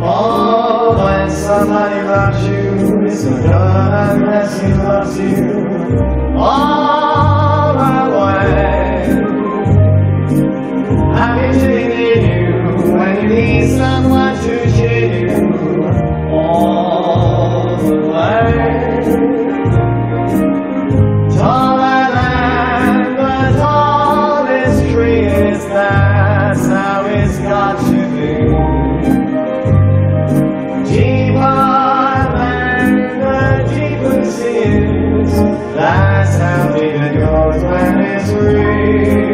Oh, when somebody loves you, it's a dark unless he loves you. Oh, That's how it goes when it's real.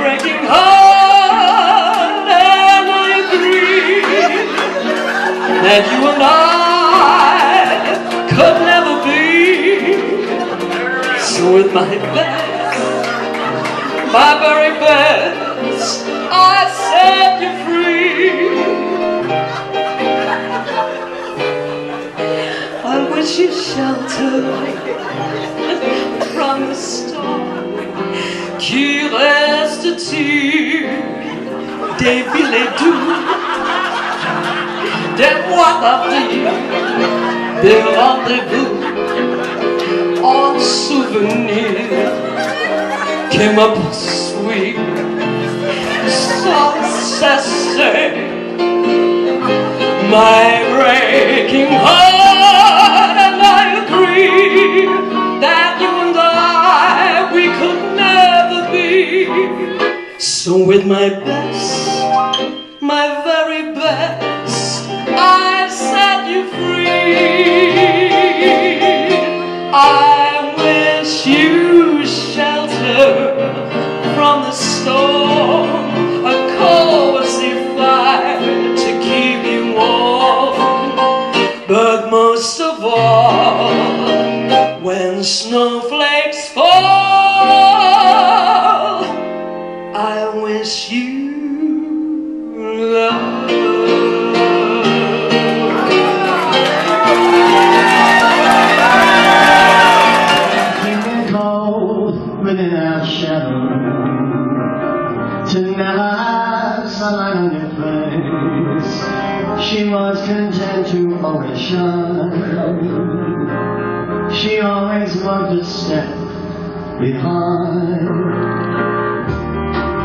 breaking heart, and I agree that you and I could never be. So with my best, my very best, I set you free. I wish you shelter from the storm. qui rêve multitude des villes des mois d'avril, des rendez-vous en souvenir qui me poursuit sans cesser. My breaking heart. So with my best, my very best. behind.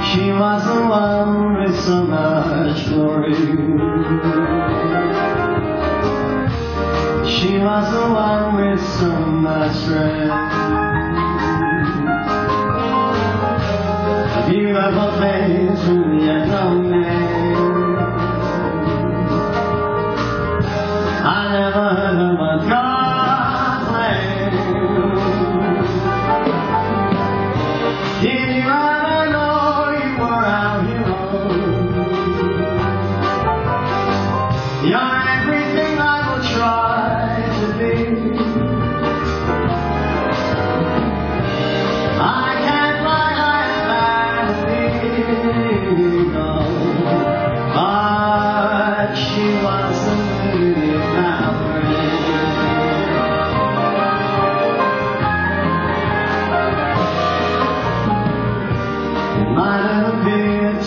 She was the one with so much glory. She was the one with so much strength. been to the Vietnam.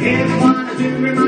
Everyone, it.